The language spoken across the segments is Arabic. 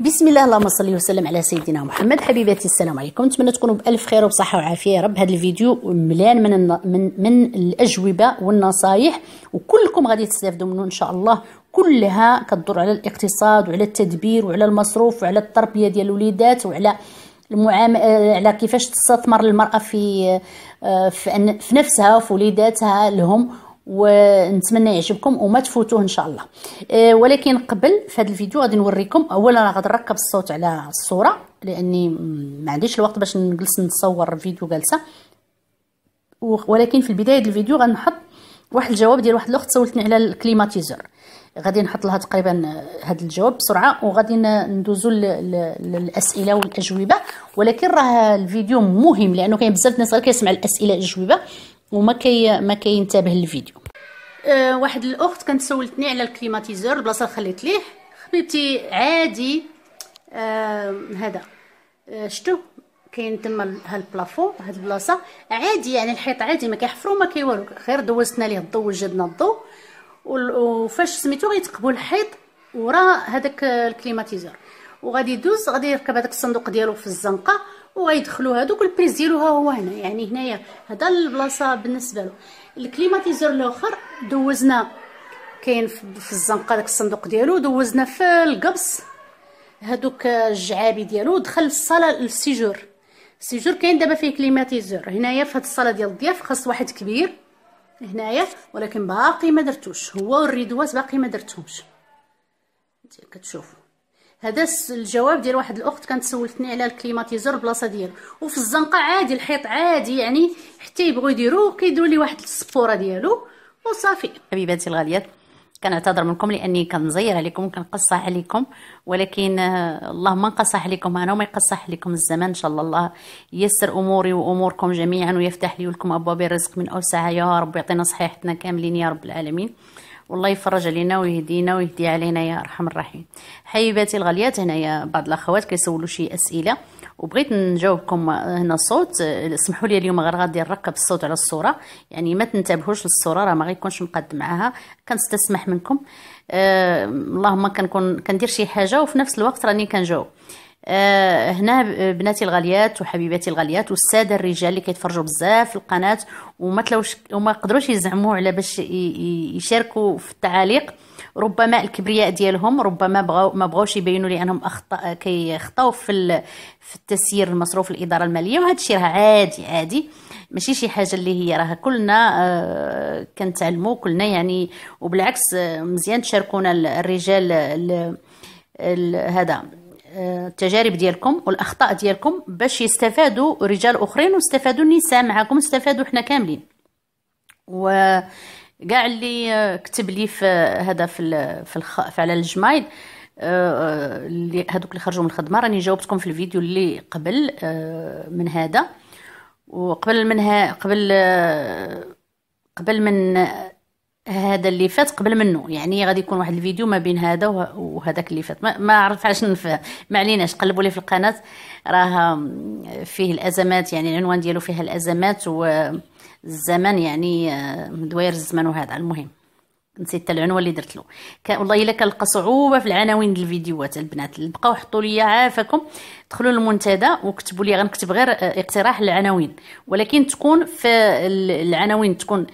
بسم الله اللهم صل وسلم على سيدنا محمد. حبيباتي السلام عليكم. نتمنى تكونوا بألف خير وبصحة وعافية يا رب. هذا الفيديو مليان من. من من الأجوبة والنصائح وكلكم غادي تستافدوا منه إن شاء الله. كلها كتدور على الاقتصاد وعلى التدبير وعلى المصروف وعلى التربية ديال الوليدات وعلى المعامله على كيفاش تستثمر المرأة في في, في نفسها وفي وليداتها لهم. ونتمنى يعجبكم وما تفوتوه إن شاء الله. أه ولكن قبل في هذا الفيديو غادي نوريكم اولا غادي نركب الصوت على الصورة لأني ما عنديش الوقت باش نجلس نصور فيديو جالسة. ولكن في بدايه الفيديو غنحط واحد الجواب ديال واحد الأخت سولتني على الكليماتيزور. غادي نحط لها تقريبا هذا الجواب بسرعة وغادي ندوزو للأسئلة والأجوبة. ولكن راه الفيديو مهم لأنه كاين بزاف الناس غير كيسمع الأسئلة والأجوبة. وما كي ما كينتبه للفيديو. أه واحد الأخت كانت سولتني على ال climatiseur البلاصه اللي خليت ليه. حبيبتي عادي. أه هذا. أه شتو؟ كاين تما هال plafond هاد البلاصة. عادي يعني الحيط عادي ما كيحفرو ما كيوالو غير دوزتنا ليه الضو وجدنا الضو. وفاش سميتو غيتقبوا الحيط ورا هذاك ال climatiseur. وغادي يدوز غادي يركب هذاك الصندوق ديالو في الزنقة. وغيدخلوا هذوك ال prises ديالو ها هو هنا يعني هنايا. هذا البلاصة بالنسبة له. ال climatiseur الأخر دوزنا. كاين في الزنقة داك الصندوق ديالو دوزنا في القبص هذوك الجعابي ديالو دخل الصاله لل séjour. ال séjour كاين دابا فيه climatiseur. هنايا في هاد الصالة ديال الضياف خاص واحد كبير. هنايا ولكن باقي ما درتوش. هو وال rideauات باقي ما درتهمش. كتشوفوا. هذا الجواب ديال واحد الأخت كانت سولتني على الكليماتيزور البلاصه ديالو. وفي الزنقة عادي الحيط عادي يعني حتى يبغوا يديروه كيديروا لي واحد السبورة ديالو وصافي. حبيباتي الغاليات كنعتذر منكم لأني كنزير عليكم وكنقصح عليكم ولكن اللهم نقصح عليكم أنا وما يقصح عليكم الزمان إن شاء الله الله ييسر أموري وأموركم جميعا ويفتح لي ولكم أبواب الرزق من اوسعها يا رب يعطينا صحيحتنا كاملين يا رب العالمين. والله يفرج علينا ويهدينا ويهدي علينا يا ارحم الراحمين حبيباتي الغاليات هنايا بعض الأخوات كيسولوا شي أسئلة. وبغيت نجاوبكم هنا الصوت. اسمحوا لي اليوم غير غادي نركب الصوت على الصورة. يعني ما تنتبهوش للصورة راه ما غيكونش مقد معاها. كنستسمح منكم. آه اللهم كنكون كندير شي حاجة وفي نفس الوقت راني كنجاوب. هنا بناتي الغاليات وحبيباتي الغاليات والسادة الرجال اللي كيتفرجوا بزاف في القناة وما تلوش وما قدروش يزعموا على باش يشاركوا في التعاليق ربما الكبرياء ديالهم ربما بغاو ما بغاوش يبينوا لي انهم اخطاء كيخطاو في في التسيير المصروف الاداره المالية وهذا الشيء راه عادي عادي. ماشي شي حاجة اللي هي راه كلنا آه كنتعلموا كلنا يعني وبالعكس مزيان تشاركونا الرجال هذا. التجارب ديالكم والأخطاء ديالكم باش يستفادوا رجال أخرين ويستفادوا النساء معكم استفادوا حنا كاملين. و كاع اللي كتب لي في هذا في في, الخ... في على الجمايل اللي هذوك اللي خرجوا من الخدمة راني جاوبتكم في الفيديو اللي قبل من هذا. وقبل منها قبل قبل من هذا اللي فات قبل منه. يعني غادي يكون واحد الفيديو ما بين هذا وهذاك اللي فات. ما, ما علاش نفهم ما عليناش. قلبوا لي في القناة. راه فيه الأزمات. يعني العنوان ديالو فيها الأزمات والزمن يعني دوير الزمن وهذا. المهم نسيت العنوان اللي درت له. والله إلا كنلقى صعوبة في العناوين ديال الفيديوهات البنات. بقاو حطوا لي عافاكم. دخلوا للمنتدى وكتبوا لي غنكتب غير اقتراح للعناوين ولكن تكون في العناوين تكون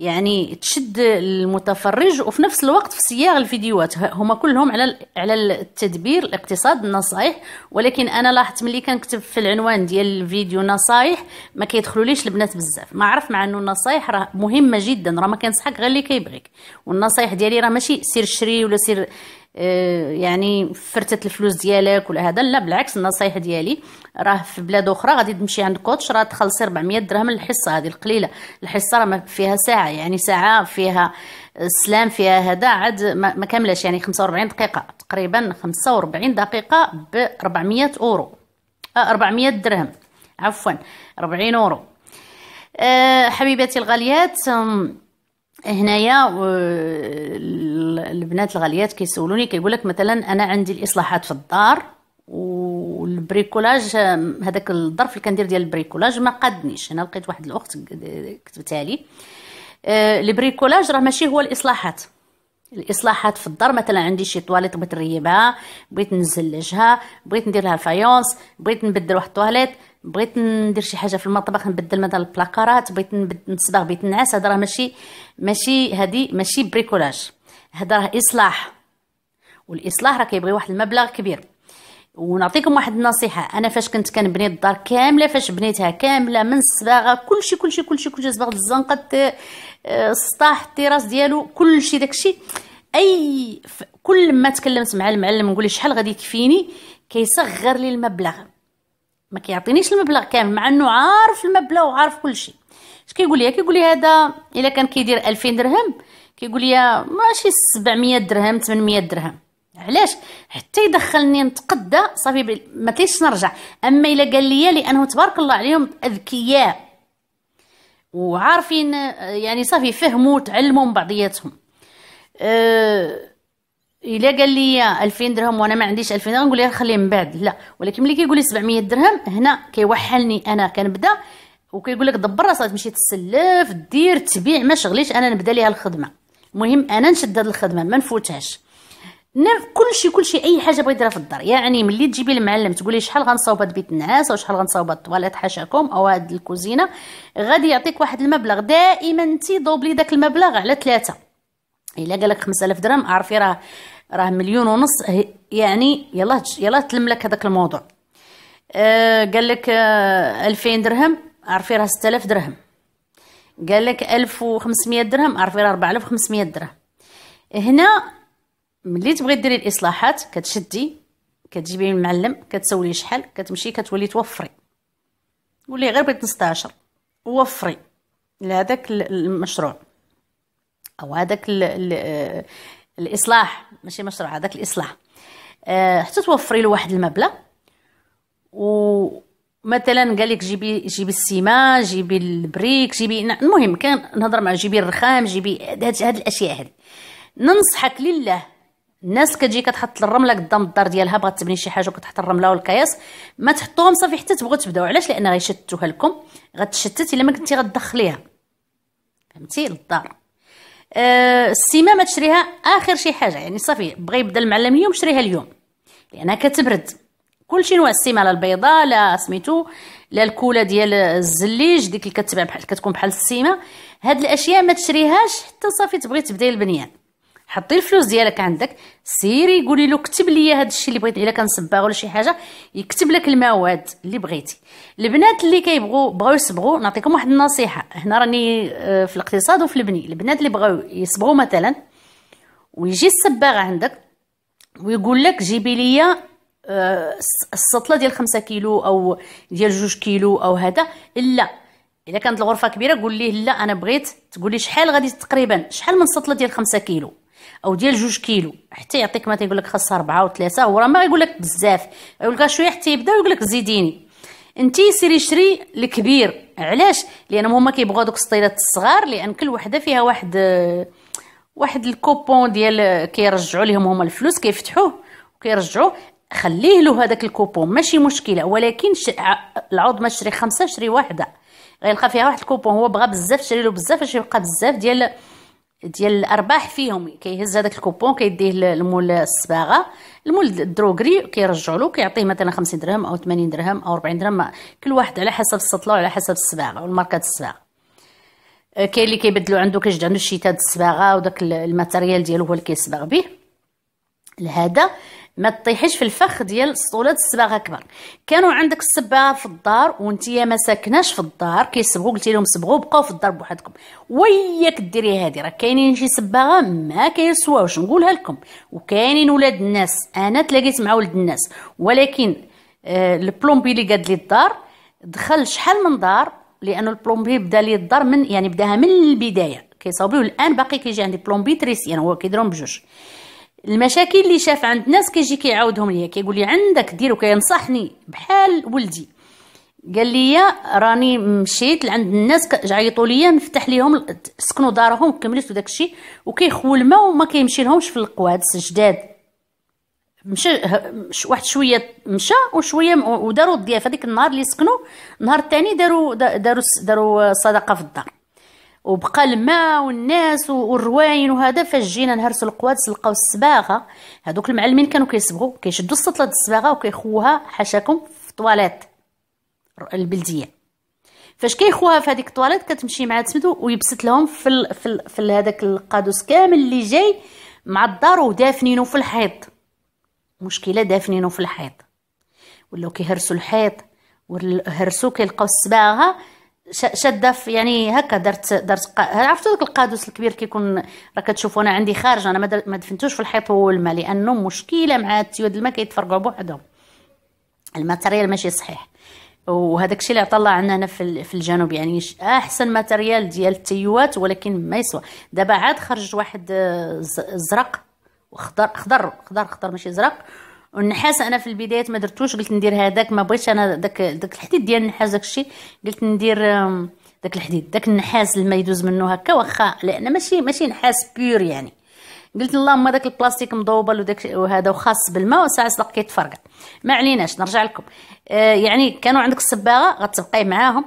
يعني تشد المتفرج وفي نفس الوقت في صياغ الفيديوهات. هما كلهم على على التدبير الاقتصاد النصائح ولكن أنا لاحظت ملي كنكتب في العنوان ديال الفيديو نصائح ما كيدخلوليش البنات بزاف. ما عرف مع أنه النصائح راه مهمة جدا راه ما كينصحك غير اللي كيبغيك. والنصائح ديالي راه ماشي سير شري ولا سير يعني فرتت الفلوس ديالك ولا هذا. لا بالعكس النصايح ديالي راه في بلاد أخرى غادي تمشي عند coach راه تخلصي 400 درهم الحصه هذه القليلة. الحصة راه فيها ساعة يعني ساعة فيها سلام فيها هذا عاد ما كاملاش يعني 45 دقيقة. تقريبا 45 دقيقة ب 400 اورو 400 درهم. عفوا 40 أورو. أه حبيباتي الغاليات هنايا البنات الغاليات كيسولوني كيقول لك مثلا أنا عندي الإصلاحات في الدار وال bricolage هذاك الظرف اللي كندير ديال ال bricolage ما قادنيش. أنا لقيت واحد الأخت كتبتها لي ال bricolage راه ماشي هو الإصلاحات. الإصلاحات في الدار مثلا عندي شي طواليت بغيت نريبها بغيت نزلجها بغيت ندير لها ال faïence بغيت نبدل واحد الطواليت. بغيت ندير شي حاجة في المطبخ نبدل مثلا ال placardات بغيت نصبغ بيت النعاس هذا راه ماشي ماشي هادي ماشي bricolage هذا راه إصلاح. والإصلاح راه كيبغي واحد المبلغ كبير. ونعطيكم واحد النصيحة. أنا فاش كنت كنبني الدار كاملة فاش بنيتها كاملة من الصباغة كلشي كلشي كلشي كلشي صباغه الزنقة السطاح التراس ديالو كلشي داكشي أي كل ما تكلمت مع المعلم نقول شحال غادي يكفيني كيصغر لي المبلغ. ما كيعطينيش المبلغ كامل مع إنه عارف المبلغ وعارف كل شيء. اش كيقول لي؟ كيقول لي هذا إلا كان كيدير 2000 درهم كيقول لي ماشي 700 درهم 800 درهم. علاش؟ حتى يدخلني نتقدى صافي ما كاينش نرجع. أما إلا قال لي لأنه تبارك الله عليهم أذكياء. وعارفين يعني صافي فهموا تعلموا من بعضياتهم. أه إلا قال لي 2000 درهم وأنا ما عنديش 2000 درهم نقول له خليه من بعد. لا ولكن ملي كيقول لي 700 درهم هنا كيوحلني أنا كنبدأ وكيقول لك دبر راسك تمشي تسلف دير تبيع ما شغليش أنا نبدأ ليها الخدمة. المهم أنا نشد هاد الخدمة ما نفوتهاش. كلشي كلشي أي حاجة بغيت نديرها في الدار. يعني ملي تجيبي المعلم تقولي شحال غنصاوب هاد بيت النعاس أو شحال غنصاوب هاد الطواليت حاشاكم أو هاد الكوزينة غادي يعطيك واحد المبلغ. دائما انت دوبلي داك المبلغ على ثلاثة. إلا قال لك 5000 درهم عرفي راه راه مليون ونص يعني يلا يلا تلم لك هذاك الموضوع. آه قال لك آه 2000 درهم عرفي راه 6000 درهم. قال لك 1500 درهم عرفي راه 4500 درهم. هنا ملي تبغي ديري الإصلاحات كتشدي كتجيبي المعلم كتسولي شحال كتمشي كتولي توفري. قولي غير بغيت 15 وفري لهذاك المشروع. أو هذاك الإصلاح ماشي مشروع هذاك الإصلاح. أه حتى توفري له واحد المبلغ. ومثلا قال لك جيبي جيبي السيما جيبي ال brique جيبي المهم كان نهضر مع جيبي الرخام جيبي هاد الأشياء هذه ننصحك لله الناس كتجي كتحط الرملة قدام الدار ديالها بغات تبني شي حاجة وكتحط الرملة والكياس ما تحطوهم صافي حتى تبغوا تبداو علاش؟ لأن غيشتتوها لكم غتشتت إلا ما كنتي غتدخليها فهمتي؟ للدار. أه السيمة ما تشريها آخر شي حاجة. يعني صافي بغى يبدأ المعلم اليوم شريها اليوم. لأنها كتبرد. كلشي نوع السيمة لا البيضاء لا سميتو لا الكولة ديال الزليج ديك اللي كتبع بحال كتكون بحال السيمة. هاد الأشياء ما تشريهاش حتى صافي تبغي تبداي البنيان. حطي الفلوس ديالك عندك سيري قولي له كتب لي هذا الشيء اللي بغيت إلا كان صباغ ولا شي حاجة يكتب لك المواد اللي بغيتي. البنات اللي كيبغوا بغاو يصبغوا نعطيكم واحد النصيحة. هنا راني آه، في الاقتصاد وفي البني البنات اللي بغاو يصبغوا مثلا ويجي الصباغ عندك ويقول لك جيبي لي آه، السطلة ديال خمسة كيلو أو ديال جوج كيلو أو هذا. لا. اذا كانت الغرفة كبيرة قول ليه لا أنا بغيت. تقولي شحال غادي تقريبا؟ شحال من سطلة ديال خمسة كيلو؟ أو ديال جوج كيلو. حتى يعطيك ما تيقول لك خاصها أربعة وثلاثة هو راه ما يقول لك بزاف. يقول لك شوية حتى يبدأ يقول لك زيديني. أنتي سيري شري الكبير. علاش؟ لأن هما كيبغوا دوك السطيلات الصغار لأن كل وحدة فيها واحد واحد الكوبون ديال كيرجعوا لهم هما الفلوس كيفتحوه وكيرجعوه خليه له هذاك الكوبون ماشي مشكلة. ولكن ش... العوض ما تشري خمسة شري واحدة. غيلقى فيها واحد الكوبون هو بغى بزاف شري له بزاف باش يبقى بزاف ديال ديال الأرباح فيهم. كيهز هذاك الكوبون كيديه لمول الصباغة. المول ال droguerie كيرجعوا له كيعطيه مثلا 50 درهم أو 80 درهم أو 40 درهم. كل واحد على حسب السطله وعلى حسب الصباغة والماركات الصباغة. آه، كاين اللي كيبدلوا عنده كيجد عنده الشيتات الصباغة وداك ال matériel ديالو هو اللي كيصبغ به. لهذا ما تطيحش في الفخ ديال سطولات الصباغه كبر كانوا عندك الصباغه في الدار وانتيا ما ساكناش في الدار كيصبغوا قلتي لهم صبغوا بقاو في الدار بوحدكم. وياك ديري هذه راه كاينين شي صباغه ما كيسواوش نقولها لكم. وكاينين ولاد الناس أنا تلاقيت مع ولد الناس. ولكن آه ال plombier اللي قاد لي الدار دخل شحال من دار؟ لأنه ال plombier بدا لي الدار من يعني بداها من البداية. كيصاوبوا الآن باقي كيجي عندي plombier électricien هو كيديرهم بجوج. المشاكل اللي شاف عند الناس كيجي كيعاودهم ليا كيقول لي عندك دير وكينصحني بحال ولدي. قال لي راني مشيت لعند الناس عيطوا لي نفتح ليهم سكنوا دارهم كملت وداك الشيء وكيخووا الماء وما كيمشي لهمش في القواد الجداد مشى واحد شوية مشى وشوية وداروا الضيافة ديك النهار اللي سكنوا النهار الثاني داروا داروا داروا صدقة في الدار. وبقى الماء والناس والرواين وهذا فاش جينا نهرسوا القوادس لقاو الصباغة. هذوك المعلمين كانوا كيصبغوا كيشدوا السطلة الصباغة وكيخوها حاشاكم في طواليت البلدية. فاش كيخوها في هذيك الطواليت كتمشي مع تسمدو ويبسط لهم في ال في, في هذاك القادوس كامل اللي جاي مع الدار ودافنينو في الحيط. مشكلة دافنينو في الحيط. ولاو كيهرسوا الحيط وهرسوا كيلقاو الصباغة شادة يعني هكا درت درت عرفتوا داك القادوس الكبير كيكون راه كتشوفوا أنا عندي خارج أنا ما دفنتوش في الحيط هو الماء لأنه مشكلة مع التيود. الماء كيتفرقعوا بوحدهم. ال matériel ماشي صحيح. وهذاك الشيء اللي عطى الله عنا هنا في في الجنوب يعني أحسن matériel ديال التيوات ولكن ما يسوى. دابا عاد خرج واحد آه، زرق وخضر خضر خضر خضر ماشي زرق والنحاس أنا في البدايات ما درتوش قلت ندير هذاك ما بغيتش أنا داك داك الحديد ديال النحاس داك الشيء قلت ندير داك الحديد داك النحاس اللي ما يدوز منه هكا واخا لأن ماشي ماشي نحاس pur يعني. قلت اللهم داك البلاستيك مضوبل وداك وهذا وخاص بالماء وساعات صدق كيتفرقع ما عليناش نرجع لكم. آه يعني كانوا عندك الصباغة غتبقاي معاهم.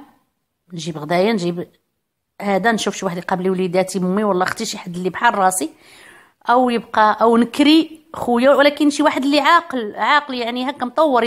نجيب غدايا نجيب هذا نشوف شي واحد يقابلي وليداتي امي والله أختي شي حد اللي بحال راسي. أو يبقى أو نكري خويا ولكن شي واحد اللي عاقل عاقل يعني هكا مطور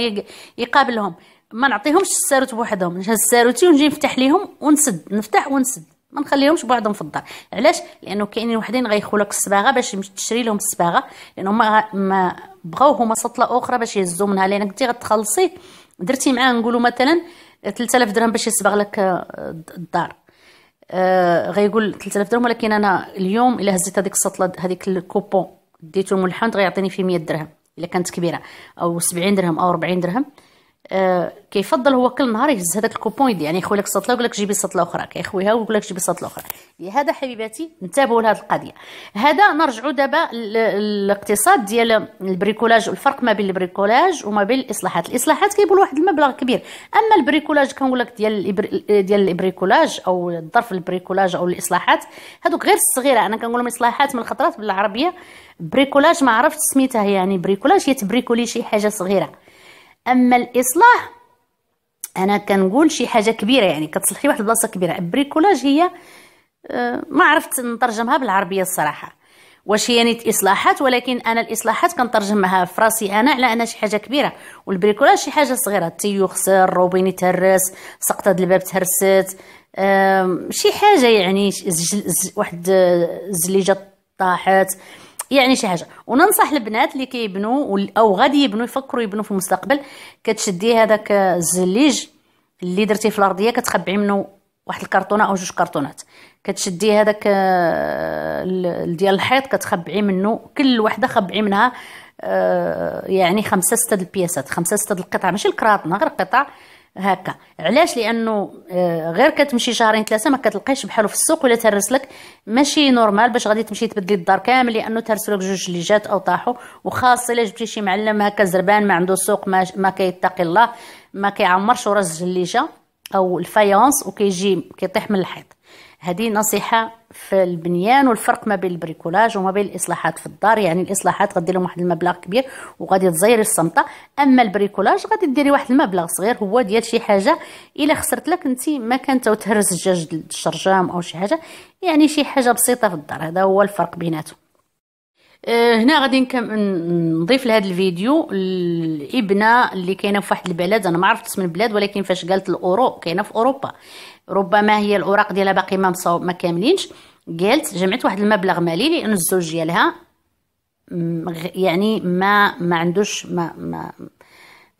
يقابلهم. ما نعطيهمش الساروت بوحدهم نهز الساروتي ونجي نفتح ليهم ونسد نفتح ونسد. ما نخليهمش بوحدهم في الدار. علاش؟ لأنه كاينين وحدين غيخوا لك الصباغة باش تشري لهم الصباغة. لأنه ما ما بغاو هما سطلة أخرى باش يهزوا منها لأن كنتي غتخلصي درتي معاه نقولوا مثلا 3000 درهم باش يصبغ لك آه، الدار. آه غيقول 3000 درهم ولكن أنا اليوم إلا هزيت هذيك السطلة هذيك الكوبون ديتو الملحن غيعطيني فيه 100 درهم إلا كانت كبيرة أو 70 درهم أو 40 درهم. آه كيفضل هو كل نهار يهز هذاك الكوبون يعني يخوي لك سطله ويقول لك جيبي سطله أخرى. كيخويها ويقول لك جيبي سطله أخرى. لهذا حبيباتي انتبهوا لهذه القضية. هذا نرجعوا دابا الاقتصاد ديال ال bricolage والفرق ما بين ال bricolage وما بين الإصلاحات. الإصلاحات كيبوا واحد المبلغ كبير. أما ال bricolage كنقول لك ديال ديال ال bricolage أو الظرف ال bricolage أو الإصلاحات هذوك غير الصغيرة. أنا كنقول لهم إصلاحات من الخطرات بالعربية bricolage ما عرفت سميتها. يعني bricolage هي تبريكولي شي حاجة صغيرة. أما الإصلاح أنا كنقول شي حاجة كبيرة يعني كتصلحي واحد البلاصة كبيرة. bricolage هي آه، ما عرفت نترجمها بالعربية الصراحة. واش هي نيت إصلاحات؟ ولكن أنا الإصلاحات كنترجمها في راسي أنا على أنها شي حاجة كبيرة. وال bricolage شي حاجة صغيرة tuyau خسر روبين تهرس سقطه الباب تهرست شي حاجة يعني واحد الزليجه طاحت. يعني شي حاجة. وننصح البنات اللي كيبنوا أو غادي يبنوا يفكروا يبنوا في المستقبل كتشدي هذاك الزليج اللي درتيه في الأرضية كتخبعي منه واحد الكرتونة أو جوج كرتونات. كتشدي هذاك آه، ديال الحيط كتخبعي منه كل وحدة خبعي منها آه، يعني خمسة ستة البياسات خمسة ستة القطع. ماشي الكراطنه غير قطع هكا. علاش؟ لأنه آه، غير كتمشي شهرين ثلاثة ما كتلقايش بحالو في السوق ولا تهرس لك. ماشي normal باش غادي تمشي تبدلي الدار كامل لأنه تهرسوا لك جوج زليجات أو طاحوا. وخاصة إلا جبتي شي معلم هكا زربان ما عنده سوق ما, ما كيتقي الله ما كيعمرش راس الزليجه أو ال faïence وكيجي كيطيح من الحيط. هذه نصيحة في البنيان والفرق ما بين ال bricolage وما بين الإصلاحات في الدار. يعني الإصلاحات غادي ديري لهم واحد المبلغ كبير وغادي تزيري الصمتة. أما ال bricolage غادي ديري واحد المبلغ صغير هو ديال شي حاجة. إلا خسرت لك أنت ما كان تهرس الزجاج الشرجام أو شي حاجة يعني شي حاجة بسيطة في الدار. هذا هو الفرق بيناتهم. أه هنا غادي نضيف لهذا الفيديو الابنه اللي كاينة في واحد البلد. أنا ما عرفت اسم البلاد ولكن فاش قالت الأورو كاينة في أوروبا. ربما هي الأوراق ديالها باقي ما مصوب ما كاملينش. قالت جمعت واحد المبلغ مالي لأن الزوج ديالها يعني ما ما عندوش ما ما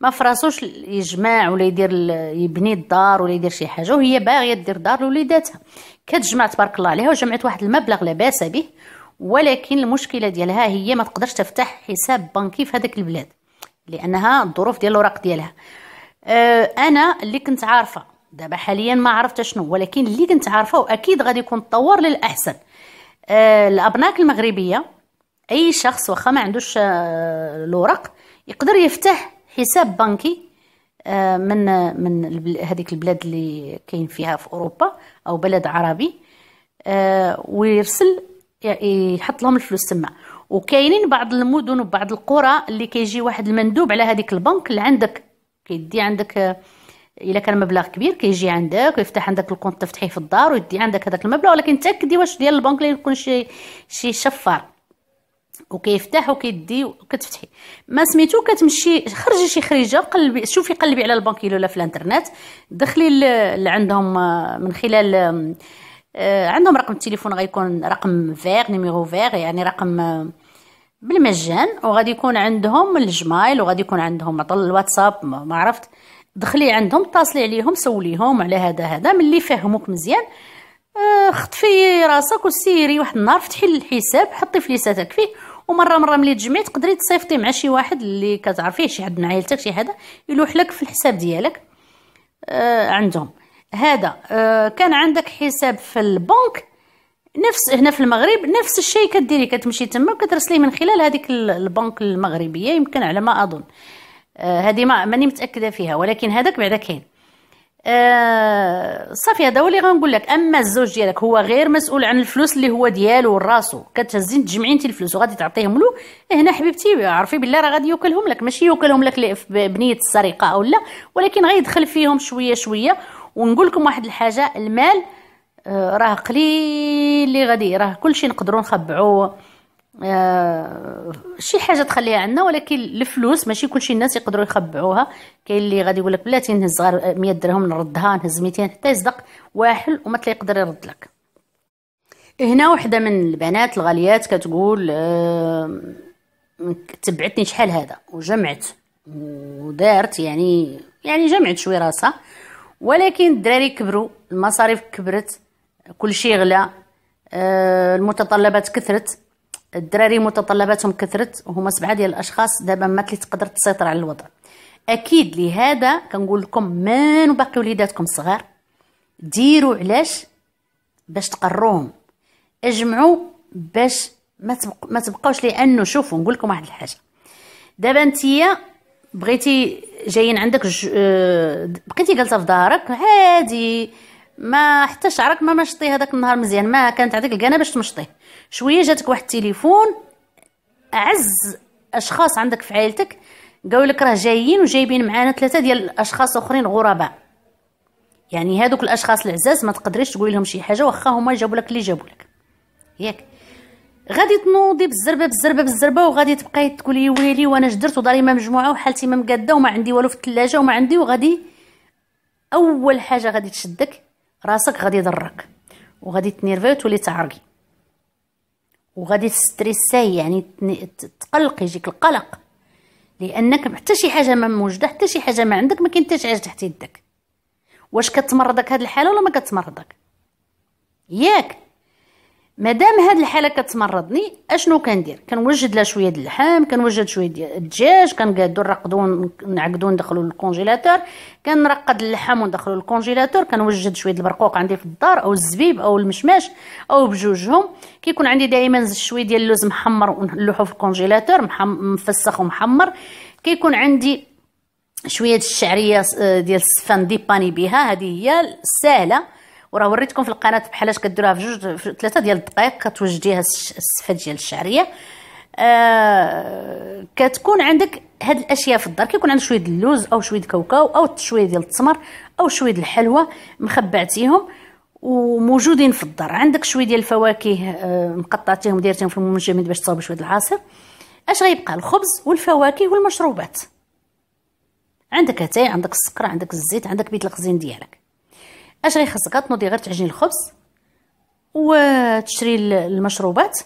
ما فراسوش يجمع ولا يدير يبني الدار ولا يدير شي حاجة وهي باغية دير دار لوليداتها. كتجمع تبارك الله عليها وجمعت واحد المبلغ لا باس به ولكن المشكلة ديالها هي ما تقدرش تفتح حساب بنكي في هذاك البلاد لأنها الظروف ديال الأوراق ديالها. أه أنا اللي كنت عارفة دابا حاليا ما عرفت شنو ولكن اللي كنت عارفه واكيد غادي يكون تطور للأحسن. آه الأبناك المغربية أي شخص واخا ما عندوش آه الورق يقدر يفتح حساب بنكي آه من من هذيك البلاد اللي كاين فيها في أوروبا أو بلد عربي آه ويرسل يحط لهم الفلوس تما. وكاينين بعض المدن وبعض القرى اللي كيجي واحد المندوب على هذيك البنك اللي عندك كيدي عندك إلا كان مبلغ كبير كيجي عندك ويفتح عندك الكونت تفتحيه في الدار ويدي عندك هذاك المبلغ ولكن تاكدي واش ديال البنك اللي يكون شي شي شفار. وكيفتح وكيدي وكتفتحي. ما سميتو كتمشي خرجي شي خريجة قلبي شوفي قلبي على البنكيلو ولا في الانترنت. دخلي اللي عندهم من خلال آه، عندهم رقم التليفون غيكون رقم vert numéro vert يعني رقم آه، بالمجان. وغادي يكون عندهم ال Gmail وغادي يكون عندهم الواتساب ما عرفت. دخلي عندهم اتصلي عليهم سوليهم على هذا هذا ملي يفهموك مزيان. آه، خطفي راسك وسيري واحد النهار فتحي الحساب حطي فليساتك فيه. ومرة مرة ملي تجمعي تقدري تصيفطي مع شي واحد اللي كتعرفيه شي حد من عائلتك شي حدا يلوح لك في الحساب ديالك. آه عندهم. هذا آه كان عندك حساب في البنك نفس هنا في المغرب نفس الشيء كديري كتمشي تما وكترسلي من خلال هذيك البنك المغربية يمكن على ما أظن. هذه ما ماني متأكدة فيها ولكن هذاك بعدا كاين. آه صافي هذا هو اللي غنقول لك. أما الزوج ديالك هو غير مسؤول عن الفلوس اللي هو ديالو وراسو. كتهزين تجمعي أنت الفلوس وغادي تعطيهم له. هنا حبيبتي عرفي بالله راه غادي يوكلهم لك. ماشي يوكلهم لك بنية السرقة أو لا ولكن غيدخل فيهم شوية شوية. ونقول لكم واحد الحاجة المال آه راه قليل اللي غادي راه كلشي نقدروا نخبعوه آه شي حاجة تخليها عندنا ولكن الفلوس ماشي كلشي الناس يقدروا يخبعوها. كاين اللي غادي يقول لك بلاتي نهز غير 100 درهم نردها نهز 200 حتى يصدق واحل وما تلاقي يقدر يرد لك. هنا وحدة من البنات الغاليات كتقول آه تبعتني شحال هذا؟ وجمعت. ودارت يعني يعني جمعت شوية راسها. ولكن الدراري كبروا المصاريف كبرت كل شيء غلا آه المتطلبات كثرت. الدراري متطلباتهم كثرت وهما سبعة ديال الأشخاص دابا ما تلي تقدر تسيطر على الوضع. أكيد لهذا كنقول لكم من باقي وليداتكم صغار ديروا علاش باش تقروهم. اجمعوا باش ما تبق... ما تبقاوش لأنه شوفوا نقول لكم واحد الحاجة. دابا نتيا بغيتي جايين عندك ج... آه، بقيتي جالسه في دارك هادي ما حتى شعرك ما مشطي هذاك النهار مزيان ما كانت عندك الكنه باش تمشطيه شوية جاتك واحد التليفون اعز أشخاص عندك في عائلتك قالوا لك راه جايين وجايبين معانا ثلاثة ديال الأشخاص آخرين غرباء. يعني هادوك الأشخاص العزاز ما تقدريش تقولي لهم شي حاجة واخا هما جابوا لك اللي جابوا لك. ياك. غادي تنوضي بالزربة بالزربة بالزربة وغادي تبقاي تقولي ويلي وأنا اش درت وداري ما مجموعه وحالتي ما مقاده وما عندي والو في الثلاجة وما عندي وغادي أول حاجة غادي تشدك راسك غادي يضرك وغادي تنيرفي وتولي تعرقي. وغادي تستريساي يعني تقلق يجيك القلق. لأنك حتى شي حاجة ما موجودة حتى شي حاجة ما عندك ما كاين حتى شي حاجة تحت يدك. واش كتمرضك هاد الحالة ولا ما كتمرضك؟ ياك. مادام هاد الحالة كتمرضني أشنو كندير؟ كنوجد لها شوية د اللحم كنوجد شوية ديال الدجاج كنقادو نرقدو نعقدو ندخلو للكونجيلاتور. كنرقد اللحم وندخلو للكونجيلاتور كنوجد شوية البرقوق عندي في الدار أو الزبيب أو المشماش أو بجوجهم. كيكون عندي دائما شوية ديال اللوز محمر ونلوحو في الكونجيلاتور مفسخ ومحمر. كيكون عندي شوية الشعرية آه، ديال السفان ديباني بها هذه هي سهلة. وراه وريتكم في القناة بحالاش كديروها في جوج في ثلاثة ديال الدقائق كتوجديها السفه ديال الشعرية. آه كتكون عندك هاد الأشياء في الدار. كيكون عندك شوية اللوز أو شوية الكاوكاو أو شوية ديال التمر أو شوية الحلوى مخبعتيهم وموجودين في الدار. عندك شوية ديال الفواكه آه مقطعتيهم وديرتيهم في المنجمد باش تصاوب شوية العصير. أش غيبقى؟ الخبز والفواكه والمشروبات. عندك اتاي عندك السكر عندك الزيت عندك بيت الخزين ديالك. اش غيخصك؟ تنوضي غير تعجني الخبز وتشري المشروبات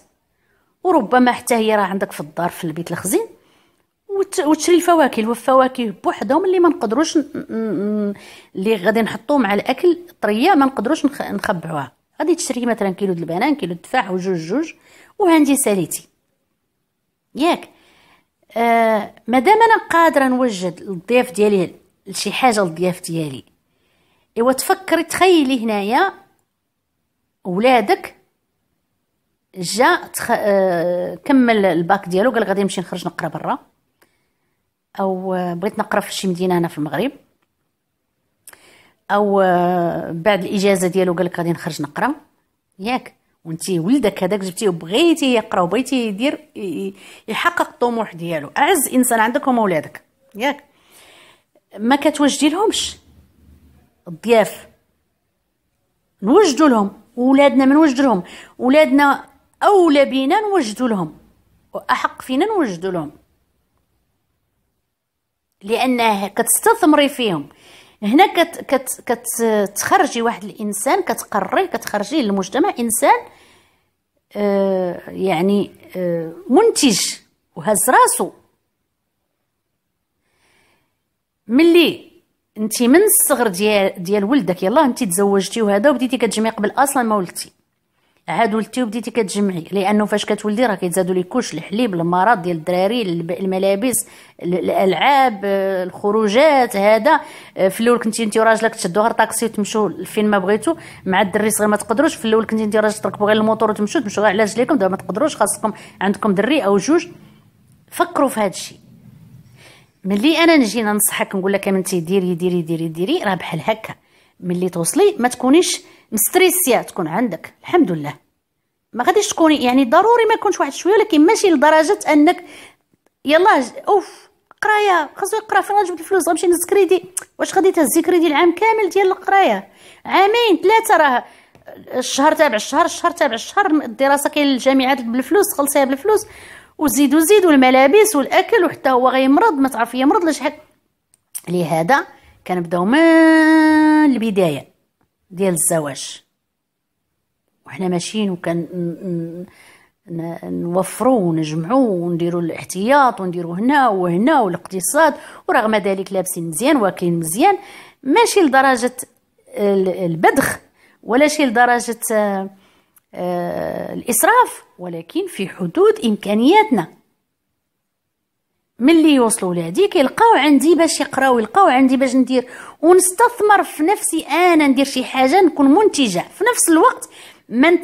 وربما حتى هي راه عندك في الدار في البيت الخزين وتشري الفواكه والفواكه بوحدهم اللي ما نقدروش اللي غادي نحطوه مع الأكل طريه ما نقدروش نخبعوها. غادي تشري مثلا كيلو د البنان كيلو التفاح وجوج جوج وعندي ساليتي. ياك. آه مادام أنا قادرة نوجد الضياف ديالي لشي حاجة للضياف ديالي إيوا تفكري تخيلي هنايا ولادك جا تخ... آه... كمل الباك ديالو قال غادي نمشي نخرج نقرا برا. أو آه، بغيت نقرا في شي مدينة هنا في المغرب. أو آه... بعد الإجازة ديالو قال لك غادي نخرج نقرا. ياك وانتي ولدك هذاك جبتيه وبغيتي يقرا وبغيتي يدير يحقق الطموح ديالو. أعز إنسان عندك هما ولادك. ياك ما كتوجدي لهمش الضياف نوجدوا لهم ولادنا ما لهم. ولادنا أولى بينا نوجدوا لهم وأحق فينا نوجدوا لهم. لأنه كتستثمري فيهم. هنا كت كت كتخرجي واحد الإنسان كتقري كتخرجي للمجتمع إنسان آه يعني آه منتج وهز راسو. ملي انت من الصغر ديال ديال ولدك يلا انت تزوجتي وهذا وبديتي كتجمعي قبل أصلا ما ولدتي. عاد ولدتي وبديتي كتجمعي لأنه فاش كتولدي راه كيتزادوا لك كلش الحليب المرض ديال الدراري الملابس الألعاب الخروجات هذا. في الأول كنتي انت وراجلك تشدوا غير طاكسي وتمشوا فين ما بغيتوا مع الدري صغير ما تقدروش. في الأول كنتي انت وراجلك تركبوا غير الموتور وتمشوا تمشوا على رجليكم دابا ما تقدروش خاصكم عندكم دري أو جوج. فكروا في هذا الشيء. ملي أنا نجي ننصحك نقول لك انت ديري ديري ديري ديري راه بحال هكا. ملي توصلي ما تكونيش مستريسية تكون عندك. الحمد لله. ما غاديش تكوني يعني ضروري ما يكونش واحد شوية ولكن ماشي لدرجة أنك يلا أوف قراية. خاصو يقرأ فين غنجيب الفلوس غنمشي نهز كريدي واش غادي تهزي كريدي العام كامل ديال القراية؟ عامين ثلاثة راه. الشهر تابع الشهر الشهر تابع الشهر الدراسة كاين الجامعات بالفلوس خلصيها بالفلوس. وزيد وزيد والملابس والأكل وحتى هو غيمرض ما تعرف يمرض لا شحال لهذا كنبداو من البداية ديال الزواج. وحنا ماشيين وكان نوفروا ونجمعوا ونديروا الاحتياط ونديروا هنا وهنا والاقتصاد. ورغم ذلك لابسين مزيان واكلين مزيان. ماشي لدرجة البذخ ولا شي لدرجة آه، الإسراف ولكن في حدود إمكانياتنا. ملي يوصلوا لهادي كيلقاو عندي باش يقراو يلقاو عندي باش ندير. ونستثمر في نفسي أنا ندير شي حاجة نكون منتجه في نفس الوقت ما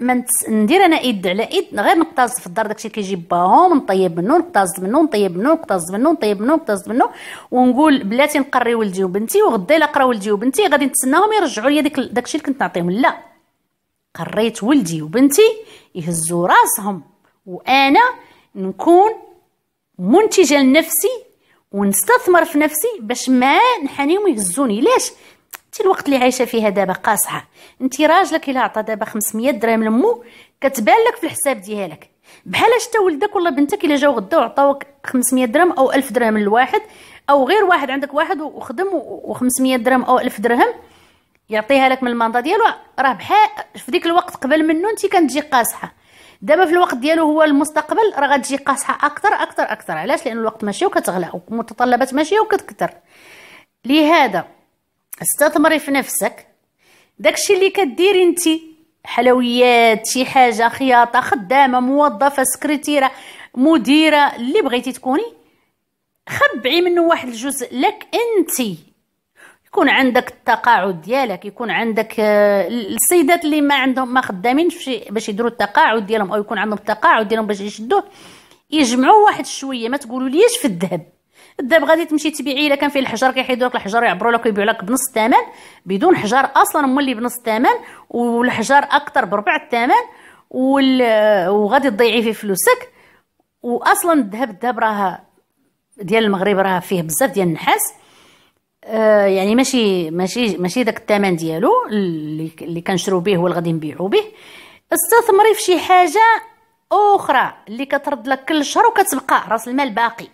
من ندير أنا إيد على إيد غير نقتاز في الدار داكشي كيجي باهم نطيب منه نقتاز منه نطيب منه نقتاز منه نطيب منه نقتاز منه. ونقول بلاتي نقري ولدي وبنتي وغدا إلا قرا ولدي وبنتي غادي نتسناهم يرجعوا لي داك داكشي اللي كنت نعطيهم. لا. قريت ولدي وبنتي يهزوا راسهم. وأنا نكون منتجه لنفسي ونستثمر في نفسي باش ما نحنيهم يهزوني. ليش؟ انت الوقت اللي عايشة فيها دابا قاصحة. انت راجلك الا عطى دابا 500 درهم لمو كتبان لك في الحساب ديالك. بحال تا ولدك ولا بنتك الا جاو غدا وعطاوك 500 درهم أو 1000 درهم لواحد أو غير واحد عندك واحد وخدم و500 درهم أو 1000 درهم. يعطيها لك من المنطقة ديالو. راه بحال في ديك الوقت قبل منه انت كنتجي قاصحة. دابا في الوقت ديالو هو المستقبل راه غتجي قاصحة أكثر أكثر أكثر. علاش؟ لأن الوقت ماشي وكتغلى والمتطلبات ماشيه وكتكثر لهذا استثمري في نفسك. داكشي اللي كديري انت حلويات شي حاجة خياطة خدامة موظفة سكرتيرة مديرة اللي بغيتي تكوني خبعي منه واحد الجزء لك انت يكون عندك التقاعد ديالك يكون عندك آه، السيدات اللي ما عندهم ما خدامينش باش يديروا التقاعد ديالهم أو يكون عندهم التقاعد ديالهم باش يشدوه يجمعوا واحد شوية. ما تقولوا ليش في الذهب؟ الذهب غادي تمشي تبيعي إلا كان فيه الحجر كيحيدوا لك الحجر يعبروا لك ويبيعوا لك بنص الثمن بدون حجر أصلا مولي بنص الثمن والحجر أكثر بربع الثمن وغادي تضيعي فيه فلوسك. واصلا الذهب الذهب راه ديال المغرب راه فيه بزاف ديال النحاس. آه يعني ماشي ماشي ماشي داك الثمن ديالو اللي كنشرو به هو اللي غادي نبيعو به. استثمري في شي حاجة أخرى اللي كترد لك كل شهر وكتبقى رأس المال باقي.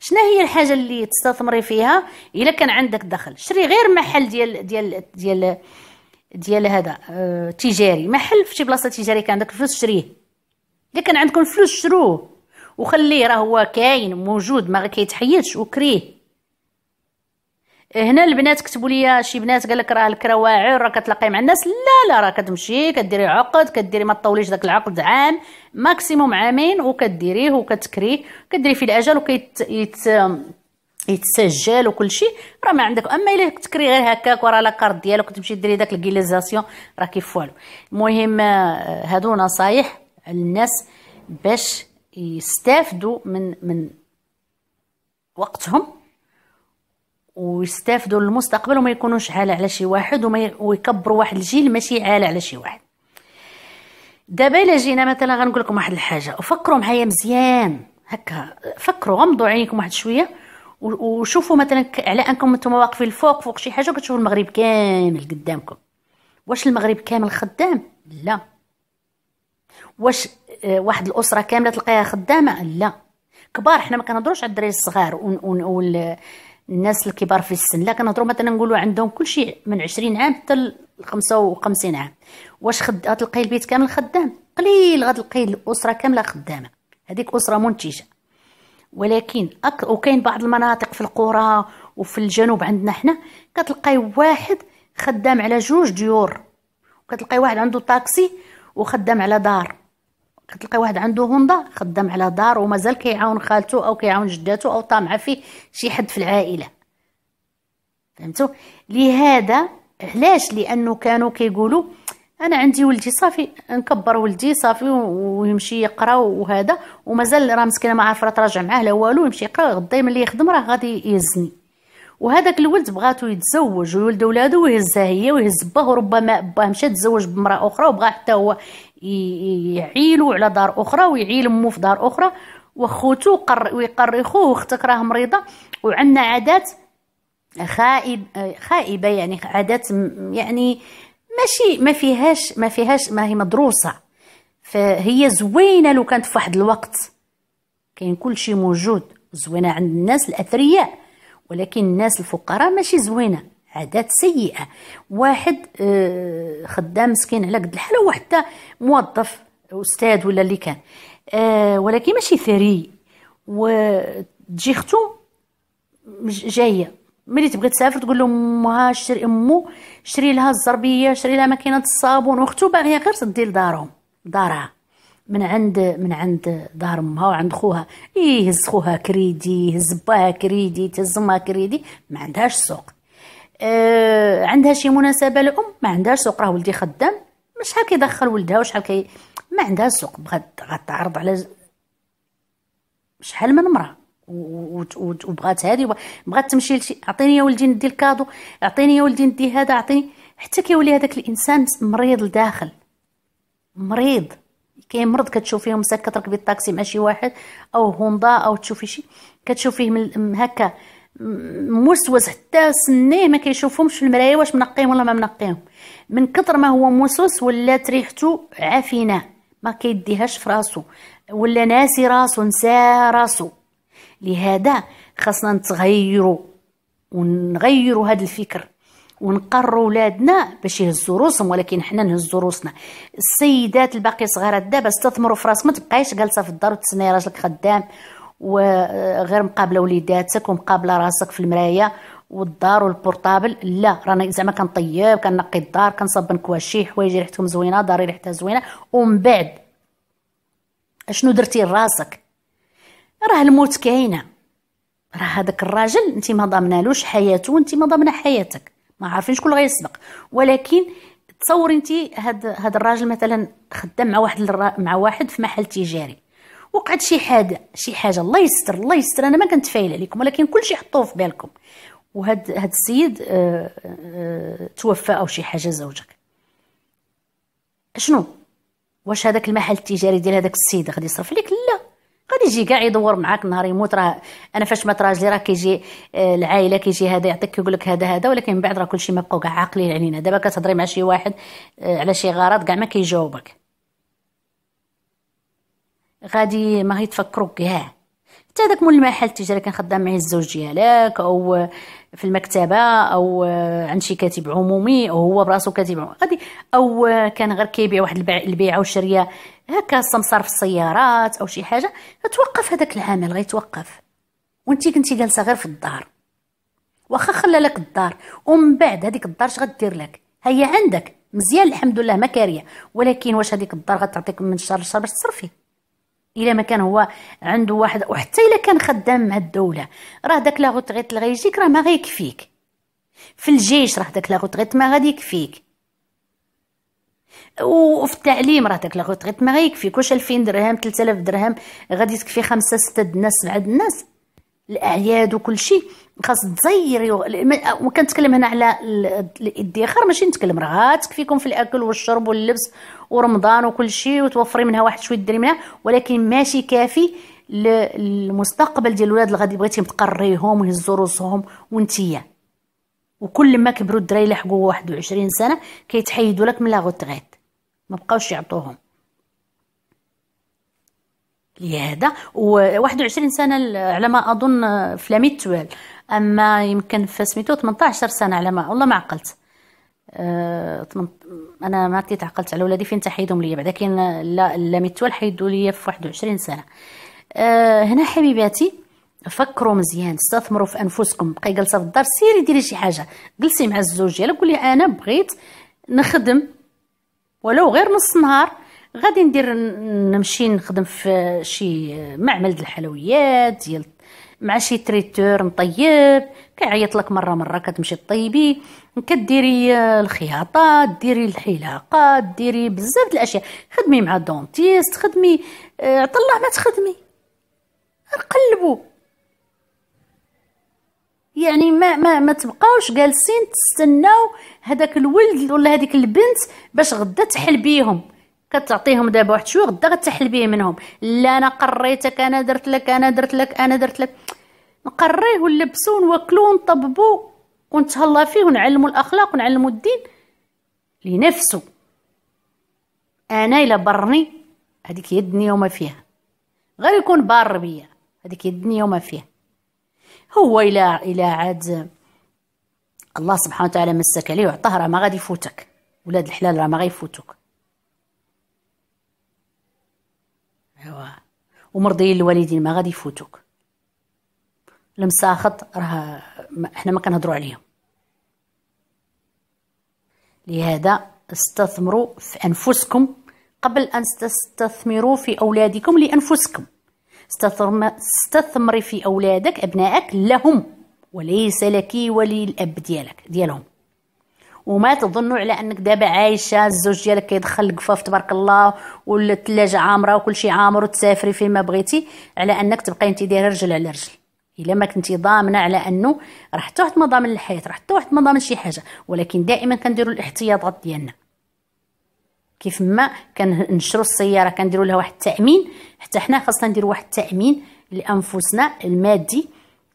شنو هي الحاجة اللي تستثمري فيها؟ إلا كان عندك دخل. شري غير محل ديال ديال ديال ديال هذا آه تجاري. محل في شي بلاصة تجاريه كان عندك الفلوس شريه. إلا كان عندكم الفلوس شروه. وخليه راه هو كاين موجود ما كيتحيدش وكريه. هنا البنات كتبوا لي شي بنات قال لك راه الكرا واعر راه كتلاقي مع الناس. لا لا راه كتمشي كديري عقد كديري ما تطوليش داك العقد عام ماكسيموم عامين وكديريه وكتكريه. كديري فيه الأجل وكيت يت يتسجل وكل شيء راه ما عندك أما إلا تكري غير هكاك ورا لاكارت ديالك وتمشي ديري داك الكيليزاسيون راه كيف والو. المهم هادو نصايح للناس باش يستافدوا من من وقتهم. ويستافدوا للمستقبل وما يكونوش عالة على شي واحد وما ويكبروا واحد الجيل ماشي عالة على شي واحد. دابا إلا جينا مثلا غنقول لكم واحد الحاجة وفكروا معايا مزيان. هكا فكروا غمضوا عينيكم واحد شوية وشوفوا مثلا على أنكم أنتم واقفين الفوق فوق شي حاجة كتشوفوا المغرب كامل قدامكم. واش المغرب كامل خدام؟ لا. واش آه، واحد الأسرة كاملة تلقاها خدامة؟ لا. كبار حنا ما كنهضروش على الدراري الصغار والناس الكبار في السن. لا كنهضروا مثلا نقولوا عندهم كل شيء من 20 عام حتى ل 55 عام. واش خد... غتلقاي البيت كامل خدام؟ قليل غتلقاي الأسرة كاملة خدامة. هذيك أسرة منتجة. ولكن أك... وكاين بعض المناطق في القرى وفي الجنوب عندنا حنا كتلقاي واحد خدام على جوج ديور. كتلقاي واحد عنده طاكسي وخدام على دار. كتلقاي واحد عنده هوندا خدام على دار ومازال كيعاون خالته أو كيعاون جداته أو طامعة فيه شي حد في العائلة. فهمتوا لهذا علاش؟ لأنه كانوا كيقولوا أنا عندي ولدي صافي نكبر ولدي صافي ويمشي يقرأ وهذا ومازال راه مسكينة ما عارفة تراجع معاه لا والو يمشي يقرأ غدا ملي يخدم راه غادي يهزني. وهذاك الولد بغاتو يتزوج ويولد ولادو ويهزها هي ويهز باه وربما باه مشى تزوج بامراه أخرى وبغى حتى هو يعيلو على دار أخرى ويعيل امو في دار أخرى وخوتو قر ويقري خوه وأختك راه مريضه وعندنا عادات خائب خائبة يعني عادات يعني ماشي ما فيهاش ما فيهاش ما هي مدروسة. فهي زوينة لو كانت في واحد الوقت. كاين كل شيء موجود. زوينة عند الناس الأثرياء ولكن الناس الفقراء ماشي زوينة. عادات سيئة. واحد آه، خدام مسكين على قد الحالة وحتى موظف أستاذ ولا اللي كان. آه، ولكن ماشي ثري. وتجي اختو جاية. ملي تبغي تسافر تقول لهم امها شري أمو شري لها الزربية شري لها ماكينة الصابون. واختو باغية غير تدي لدارهم دارها. من عند من عند دار أمها وعند خوها. يهز خوها كريدي يهز باها كريدي تهز أمها كريدي. ما عندهاش سوق. آه عندها شي مناسبة لأم ما عندهاش سوق راه ولدي خدام. شحال كيدخل ولدها وشحال كي ما عندها سوق بغات غتعرض على شحال من مراه وبغات هذه بغات تمشي لشي عطيني يا ولدي ندي الكادو عطيني يا ولدي ندي هذا عطيني حتى كيولي هذاك الإنسان مريض لداخل. مريض. كاين مرض كتشوفيه مساك كتركبي الطاكسي مع شي واحد أو هوندا أو تشوفي شي كتشوفيه من هكا. موسوس حتى سنيه ما كيشوفهمش في المرايه واش منقيهم ولا ما منقيهم. من كثر ما هو موسوس ولات ريحته عفينه ما كيديهاش في راسو. ولا ناسي راسو نسى راسو. لهذا خاصنا نتغيروا ونغيروا هذا الفكر. ونقروا ولادنا باش يهزوا روسهم ولكن حنا نهزوا روسنا السيدات الباقي صغارات دابا استثمروا في راسك. ما تبقايش جالسة في الدار وتسناي راجلك خدام. وغير مقابلة وليداتك ومقابلة راسك في المراية والدار وال portable. لا رانا زعما كنطيب كنقي الدار كنصب نكواشي حوايجي ريحتهم زوينة داري ريحتها زوينة. ومن بعد أشنو درتي لراسك؟ راه الموت كاينة. راه هذاك الراجل انت ما ضامنالوش حياته وانت ما ضامنة حياتك. ما عارفين شكون غيسبق ولكن تصور انت هاد هاد الراجل مثلا خدام مع واحد مع واحد في محل تجاري. وقعت شي حاجة شي حاجة. الله يستر الله يستر. أنا ما كنتفايل عليكم ولكن كلشي حطوه في بالكم. وهاد هاد السيد آه آه توفى أو شي حاجة زوجك. شنو واش هذاك المحل التجاري ديال هذاك السيد غادي يصرف عليك؟ لا. غادي يجي كاع يدور معاك نهار يموت. راه أنا فاش مات راجلي راه كيجي آه، العائله كيجي هذا يعطيك كيقول لك هذا هذا ولكن من بعد راه كلشي ما بقاو كاع عاقلين علينا. دابا كتهضري مع شي واحد آه، على شي غرض كاع ما كيجاوبك. غادي ما يتفكروا كاع. حتى هذاك مول المحل التجاري كان خدام معاه الزوج ديالك أو في المكتبة أو عند شي كاتب عمومي أو هو براسو كاتب عمومي. غادي أو كان غير كيبيع واحد البيعة والشرية. هكا سمسار في السيارات أو شي حاجة. توقف هذاك العمل غيتوقف. وانت كنتي جالسة غير في الدار. واخا خلى لك الدار. ومن بعد هذيك الدار اش غدير لك؟ هي عندك. مزيان الحمد لله ما كاريه. ولكن واش هذيك الدار غتعطيك من شهر لشهر باش تصرفي الا ما كان هو عنده واحد وحتى الا كان خدام مع الدولة. راه داك لا غوتغيت اللي غيجيك راه ما غيكفيك. في الجيش راه داك لا غوتغيت ما غادي يكفيك وفي التعليم راه داك لا غوتغيت ما غيكفيك. واش 2000 درهم 3000 درهم غادي تكفي خمسة ستة الناس سبعة الناس الإعياد وكل شيء. خاص تزيري وكنتكلم هنا على الادخار ماشي نتكلم راه تكفيكم في الأكل والشرب واللبس ورمضان وكل شيء وتوفري منها واحد شوية ديري منها ولكن ماشي كافي المستقبل ديال الولاد اللي غادي بغيتيهم تقريهم ويهزوا روسهم وانتيا. وكل ما كبروا الدراري لحقوا 21 سنة كيتحيدوا لك من لا غوتغيت. ما بقاوش يعطوهم. لهذا و 21 سنة على ما أظن في لاميتوال أما يمكن في سميتو 18 سنة على ما والله ما عقلت. أه أنا ما كنت عقلت على ولادي فين تحيدهم ليا. بعدا كاين la la mutuelle حيدوا ليا في 21 سنة. أه هنا حبيباتي فكروا مزيان استثمروا في أنفسكم. بقاي جالسه في الدار سيري ديري شي حاجة. جلسي مع الزوج ديالك قولي أنا بغيت نخدم ولو غير نص نهار غادي ندير نمشي نخدم في شي معمل ديال الحلويات ديال مع شي traiteur نطيب كيعيط لك مرة مرة كتمشي طيبي. كديري الخياطة ديري الحلاقة ديري بزاف د الأشياء. خدمي مع dentiste خدمي آه، عطا الله ما تخدمي. قلبوا يعني ما ما ما تبقاوش جالسين تستناو هذاك الولد ولا هذيك البنت باش غدا تحل بيهم. كتعطيهم دابا واحد شوية غدا غتحل بيه منهم. لا أنا قريتك أنا درت لك أنا درت لك أنا درت لك. نقريه ونلبسو ونوكلو ونطببو ونتهلا فيه ونعلمو الأخلاق ونعلمو الدين لنفسه. أنا إلا برني هذيك يدني وما فيها. غير يكون بار بيا هذيك يدني وما فيها. هو إلى إلى عاد الله سبحانه وتعالى مسك عليه وعطاه راه ما غادي يفوتك. ولاد الحلال راه ما غيفوتوك. ايوا ومرضي الوالدين ما غادي يفوتوك. المساخط راه إحنا ما كنهضروا عليهم. لهذا استثمروا في أنفسكم قبل أن تستثمروا في أولادكم لأنفسكم. استثمري في أولادك أبنائك لهم. وليس لك وللاب ديالك ديالهم. وما تظنوا على أنك دابا عايشة الزوج ديالك كيدخل القفاف تبارك الله والثلاجه عامرة وكل شيء عامر وتسافري فين ما بغيتي على أنك تبقاي أنت دايرة رجل على رجل. إلا ما كنتي ضامنة على أنه راه حتى واحد مضامن الحياة راه حتى واحد مضامن شي حاجة. ولكن دائما كنديروا الاحتياطات ديالنا. كيف ما كنشروا السيارة كنديروا لها واحد التأمين حتى حنا خاصنا نديروا واحد التأمين لأنفسنا المادي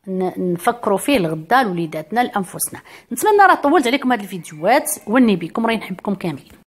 نفكروا فيه الغدا لوليداتنا لأنفسنا. نتمنى راه طولت عليكم هاد الفيديوهات وني بكم راه نحبكم كاملين.